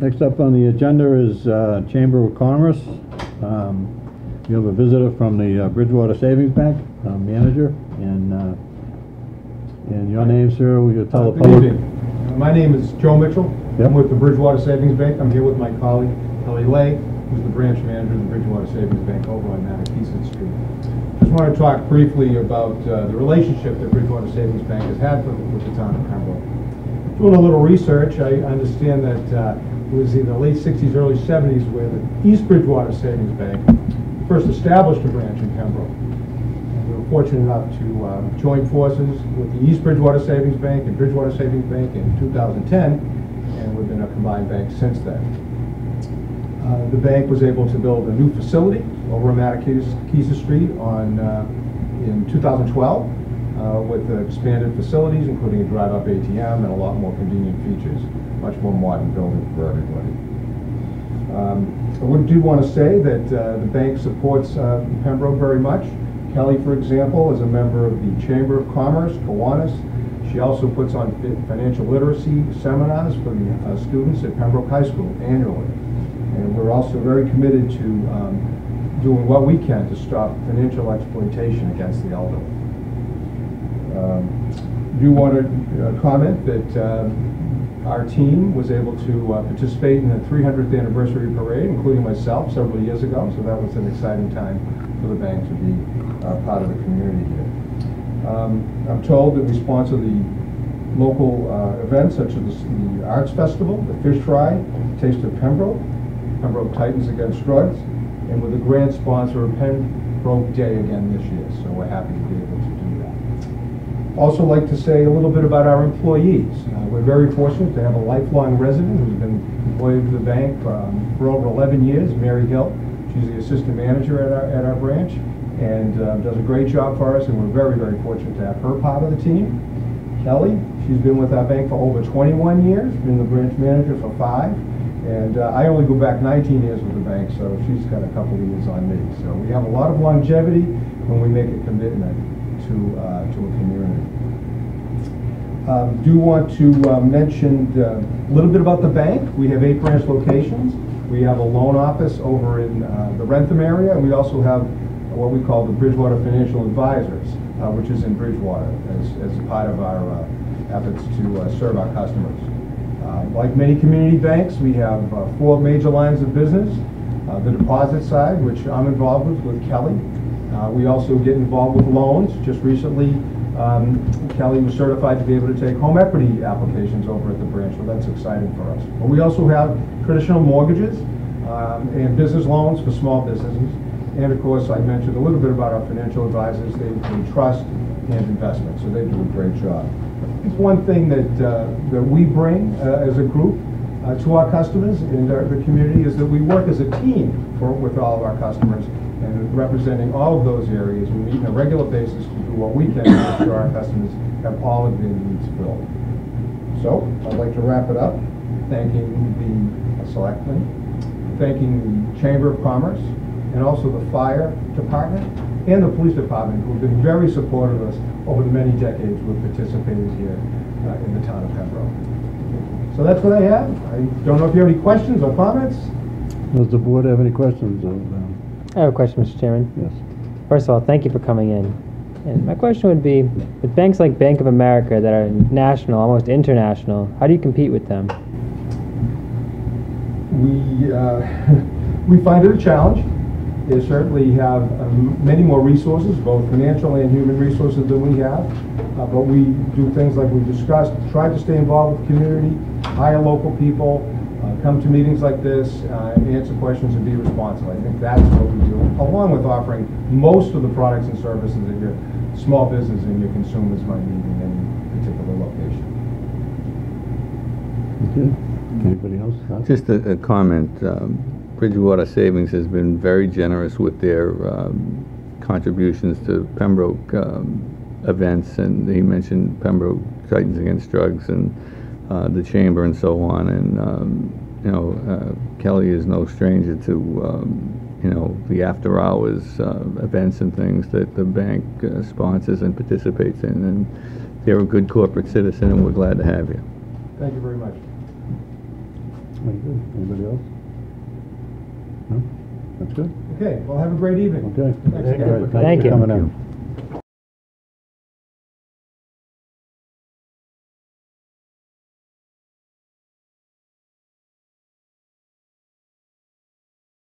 Next up on the agenda is uh, Chamber of Commerce. Um, We have a visitor from the uh, Bridgewater Savings Bank, uh, manager, and, uh, and your name, sir, will you tell the Good public? evening. Uh, My name is Joe Mitchell. Yep. I'm with the Bridgewater Savings Bank. I'm here with my colleague Kelly Le, who's the branch manager of the Bridgewater Savings Bank over on Mattakeesett Street. Just want to talk briefly about uh, the relationship that Bridgewater Savings Bank has had with with the town of Pembroke. Doing a little research, I understand that uh, it was in the late 60s, early 70s where the East Bridgewater Savings Bank first established a branch in Pembroke. And We were fortunate enough to uh, join forces with the East Bridgewater Savings Bank and Bridgewater Savings Bank in 2010, and we've been a combined bank since then. Uh, The bank was able to build a new facility over on Mattakeesett Street on, uh, in 2012, uh, with expanded facilities, including a drive-up ATM and a lot more convenient features, much more modern building for everybody. Um, I would do want to say that uh, the bank supports uh, Pembroke very much. Kelly, for example, is a member of the Chamber of Commerce, Kiwanis. She also puts on financial literacy seminars for the uh, students at Pembroke High School annually. And we're also very committed to um, doing what we can to stop financial exploitation against the elderly. Um, Do want to comment that um, our team was able to uh, participate in the 300th anniversary parade, including myself, several years ago, so that was an exciting time for the bank to be uh, part of the community here. Um, I'm told that we sponsor the local uh, events such as the Arts Festival, the Fish Fry, Taste of Pembroke, Pembroke Titans Against Drugs, and with a grand sponsor of Pembroke Day again this year, so we're happy to be able to. Also like to say a little bit about our employees. Uh, We're very fortunate to have a lifelong resident who's been employed with the bank um, for over 11 years, Mary Hill. She's the assistant manager at our, at our branch and uh, does a great job for us, and we're very, very fortunate to have her part of the team. Kelly, she's been with our bank for over 21 years, been the branch manager for five, and uh, I only go back 19 years with the bank, so she's got a couple of years on me. So we have a lot of longevity when we make a commitment to, uh, to a community. Um, Do want to uh, mention a little bit about the bank. We have eight branch locations. We have a loan office over in uh, the Wrentham area, and we also have what we call the Bridgewater Financial Advisors, uh, which is in Bridgewater as, as part of our uh, efforts to serve our customers. Uh, Like many community banks, we have four major lines of business. The deposit side, which I'm involved with, with Kelly. Uh, We also get involved with loans. Just recently, um, Kelly was certified to be able to take home equity applications over at the branch, so that's exciting for us. But we also have traditional mortgages um, and business loans for small businesses. And of course, I mentioned a little bit about our financial advisors. They do trust and investment, so they do a great job. It's one thing that, uh, that we bring uh, as a group uh, to our customers and our- the community is that we work as a team for, with all of our customers and representing all of those areas. We meet on a regular basis to do what we can to make sure our customers have all of their needs filled. So, I'd like to wrap it up, thanking the selectmen, thanking the Chamber of Commerce, and also the Fire Department and the Police Department, who've been very supportive of us over the many decades we've participated here uh, in the town of Pembroke. So that's what I have. I don't know if you have any questions or comments? Does the board have any questions of, um, I have a question, Mr. Chairman. yes? First of all, thank you for coming in. And my question would be, with banks like Bank of America that are national, almost international, how do you compete with them? We, uh, we find it a challenge. They certainly have um, many more resources, both financial and human resources than we have. Uh, But we do things like we discussed, try to stay involved with the community, hire local people, come to meetings like this, uh, answer questions and be responsive. I think that's what we do, along with offering most of the products and services that your small business and your consumers might need in any particular location. Okay. Anybody else? Huh? Just a, a comment, um, Bridgewater Savings has been very generous with their, um, contributions to Pembroke, um, events, and he mentioned Pembroke Titans Against Drugs and, uh, the Chamber and so on, and, um, you know, uh, Kelly is no stranger to, um, you know, the after-hours, uh, events and things that the bank uh, sponsors and participates in, and they're a good corporate citizen, and we're glad to have you. Thank you very much. Very good. Anybody else? No? That's good. Okay, well, have a great evening. Okay. Thanks again. All right, Thank for you. coming in.